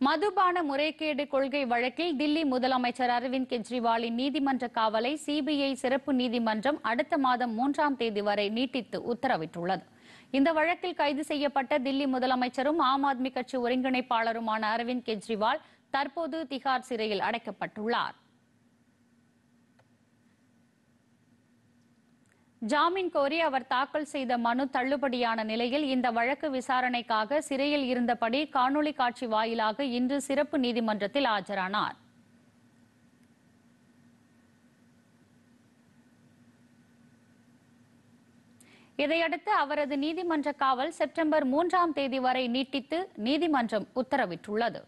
மதுபான முறைகேடு கொள்கை வழக்கில் தில்லி முதலமைச்சர் அரவிந்த் கெஜ்ரிவாலின் நீதிமன்ற காவலை சிபிஐ சிறப்பு நீதிமன்றம் அடுத்த மாதம் மூன்றாம் தேதி வரை நீட்டித்து உத்தரவிட்டுள்ளது. இந்த வழக்கில் கைது செய்யப்பட்ட தில்லி முதலமைச்சரும் ஆம் ஆத்மி கட்சி ஒருங்கிணைப்பாளருமான அரவிந்த் கெஜ்ரிவால் தற்போது திகார் சிறையில் அடைக்கப்பட்டுள்ளார். ஜாமீன் கோரி அவர் தாக்கல் செய்த மனு தள்ளுபடியான நிலையில் இந்த வழக்கு விசாரணைக்காக சிறையில் இருந்தபடி காணொலி காட்சி வாயிலாக இன்று சிறப்பு நீதிமன்றத்தில் ஆஜரானார். இதையடுத்து அவரது நீதிமன்ற காவல் செப்டம்பர் மூன்றாம் தேதி வரை நீட்டித்து நீதிமன்றம் உத்தரவிட்டுள்ளது.